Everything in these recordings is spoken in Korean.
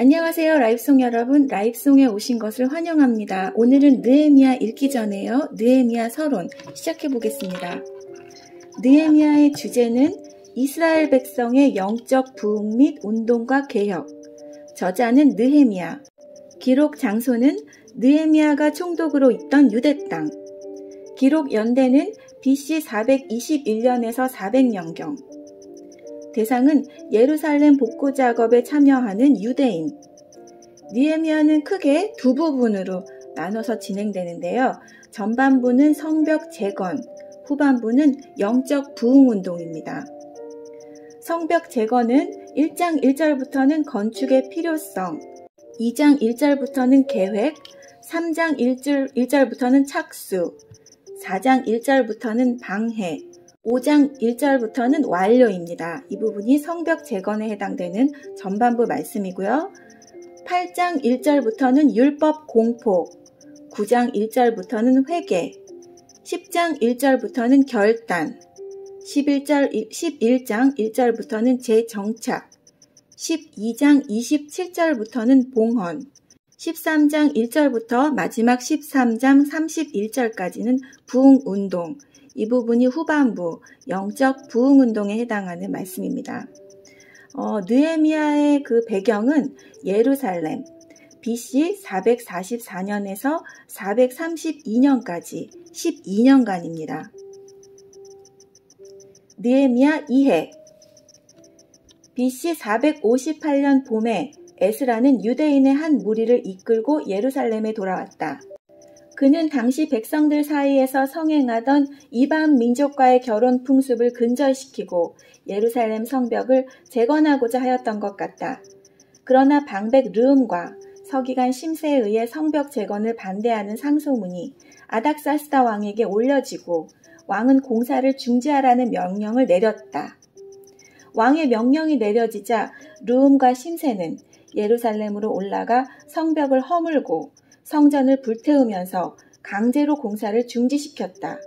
안녕하세요. 라이브송 여러분. 라이브송에 오신 것을 환영합니다. 오늘은 느에미아 읽기 전에요. 느에미아 서론 시작해 보겠습니다. 느에미아의 주제는 이스라엘 백성의 영적 부흥 및 운동과 개혁. 저자는 느헤미아. 기록 장소는 느에미아가 총독으로 있던 유대 땅. 기록 연대는 BC 421년에서 400년경. 대상은 예루살렘 복구 작업에 참여하는 유대인. 니에미아는 크게 두 부분으로 나눠서 진행되는데요. 전반부는 성벽 재건, 후반부는 영적 부흥 운동입니다. 성벽 재건은 1장 1절부터는 건축의 필요성, 2장 1절부터는 계획, 3장 1절, 1절부터는 착수, 4장 1절부터는 방해, 5장 1절부터는 완료입니다. 이 부분이 성벽 재건에 해당되는 전반부 말씀이고요. 8장 1절부터는 율법 공포, 9장 1절부터는 회개, 10장 1절부터는 결단, 11절, 11장 1절부터는 재정착, 12장 27절부터는 봉헌, 13장 1절부터 마지막 13장 31절까지는 부흥운동, 이 부분이 후반부 영적 부흥 운동에 해당하는 말씀입니다. 어, 느에미아의 그 배경은 예루살렘 BC 444년에서 432년까지 12년간입니다. 느에미아 2해 BC 458년 봄에 에스라는 유대인의 한 무리를 이끌고 예루살렘에 돌아왔다. 그는 당시 백성들 사이에서 성행하던 이방 민족과의 결혼 풍습을 근절시키고 예루살렘 성벽을 재건하고자 하였던 것 같다. 그러나 방백 르음과 서기관 심세에 의해 성벽 재건을 반대하는 상소문이 아닥사스다 왕에게 올려지고 왕은 공사를 중지하라는 명령을 내렸다. 왕의 명령이 내려지자 르음과 심세는 예루살렘으로 올라가 성벽을 허물고 성전을 불태우면서 강제로 공사를 중지시켰다.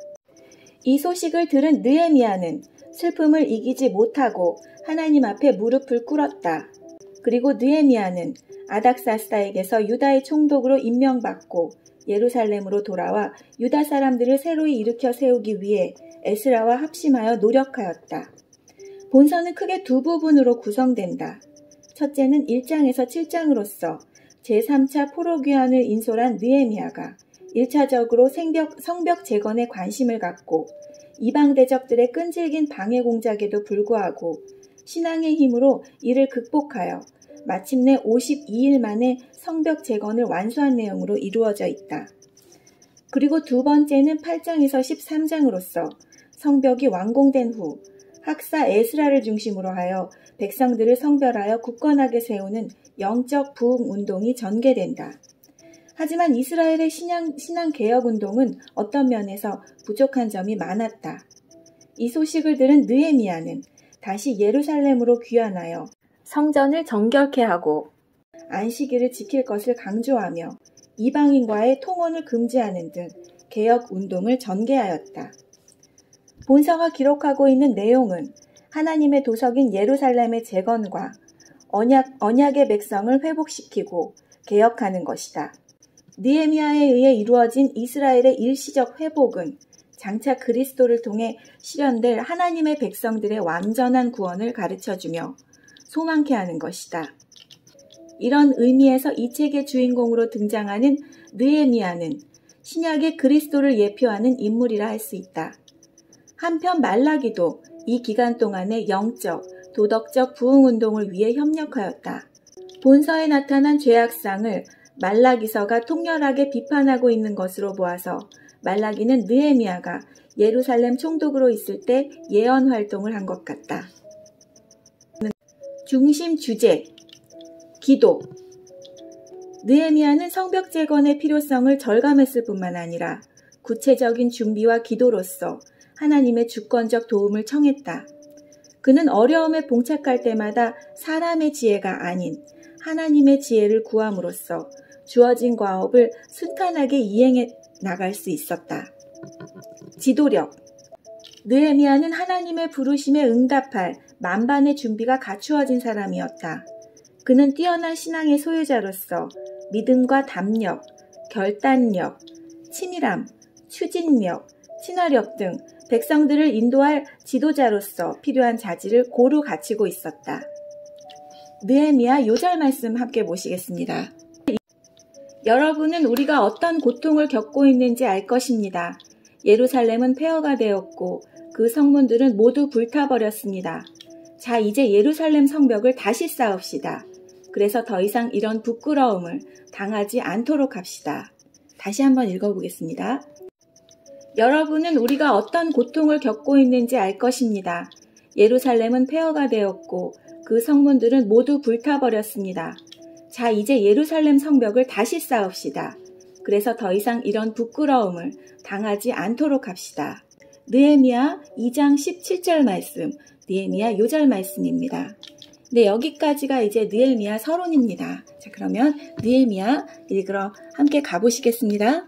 이 소식을 들은 느에미아는 슬픔을 이기지 못하고 하나님 앞에 무릎을 꿇었다. 그리고 느에미아는 아닥사스다에게서 유다의 총독으로 임명받고 예루살렘으로 돌아와 유다 사람들을 새로이 일으켜 세우기 위해 에스라와 합심하여 노력하였다. 본서는 크게 두 부분으로 구성된다. 첫째는 1장에서 7장으로서 제3차 포로귀환을 인솔한 느에미아가 1차적으로 생벽, 성벽 재건에 관심을 갖고 이방 대적들의 끈질긴 방해 공작에도 불구하고 신앙의 힘으로 이를 극복하여 마침내 52일 만에 성벽 재건을 완수한 내용으로 이루어져 있다. 그리고 두 번째는 8장에서 13장으로서 성벽이 완공된 후 학사 에스라를 중심으로 하여 백성들을 성별하여 굳건하게 세우는 영적 부흥 운동이 전개된다. 하지만 이스라엘의 신앙, 신앙 개혁 운동은 어떤 면에서 부족한 점이 많았다. 이 소식을 들은 느에미아는 다시 예루살렘으로 귀환하여 성전을 정결케 하고 안식일을 지킬 것을 강조하며 이방인과의 통혼을 금지하는 등 개혁 운동을 전개하였다. 본서가 기록하고 있는 내용은 하나님의 도석인 예루살렘의 재건과 언약, 언약의 백성을 회복시키고 개혁하는 것이다. 니에미아에 의해 이루어진 이스라엘의 일시적 회복은 장차 그리스도를 통해 실현될 하나님의 백성들의 완전한 구원을 가르쳐주며 소망케 하는 것이다. 이런 의미에서 이 책의 주인공으로 등장하는 느에미아는 신약의 그리스도를 예표하는 인물이라 할 수 있다. 한편 말라기도 이 기간 동안의 영적, 도덕적 부흥운동을 위해 협력하였다. 본서에 나타난 죄악상을 말라기서가 통렬하게 비판하고 있는 것으로 보아서 말라기는 느에미아가 예루살렘 총독으로 있을 때 예언 활동을 한 것 같다. 중심 주제 기도 느에미아는 성벽 재건의 필요성을 절감했을 뿐만 아니라 구체적인 준비와 기도로서 하나님의 주권적 도움을 청했다. 그는 어려움에 봉착할 때마다 사람의 지혜가 아닌 하나님의 지혜를 구함으로써 주어진 과업을 순탄하게 이행해 나갈 수 있었다. 지도력. 느에미아는 하나님의 부르심에 응답할 만반의 준비가 갖추어진 사람이었다. 그는 뛰어난 신앙의 소유자로서 믿음과 담력, 결단력, 치밀함, 추진력, 친화력 등 백성들을 인도할 지도자로서 필요한 자질을 고루 갖추고 있었다. 느헤미야 요절 말씀 함께 보시겠습니다. 여러분은 우리가 어떤 고통을 겪고 있는지 알 것입니다. 예루살렘은 폐허가 되었고 그 성문들은 모두 불타버렸습니다. 자, 이제 예루살렘 성벽을 다시 쌓읍시다. 그래서 더 이상 이런 부끄러움을 당하지 않도록 합시다. 다시 한번 읽어보겠습니다. 여러분은 우리가 어떤 고통을 겪고 있는지 알 것입니다. 예루살렘은 폐허가 되었고 그 성문들은 모두 불타버렸습니다. 자, 이제 예루살렘 성벽을 다시 쌓읍시다. 그래서 더 이상 이런 부끄러움을 당하지 않도록 합시다. 느헤미야 2장 17절 말씀, 느헤미야 요절 말씀입니다. 네, 여기까지가 이제 느헤미야 서론입니다. 자, 그러면 느헤미야 읽으러 함께 가보시겠습니다.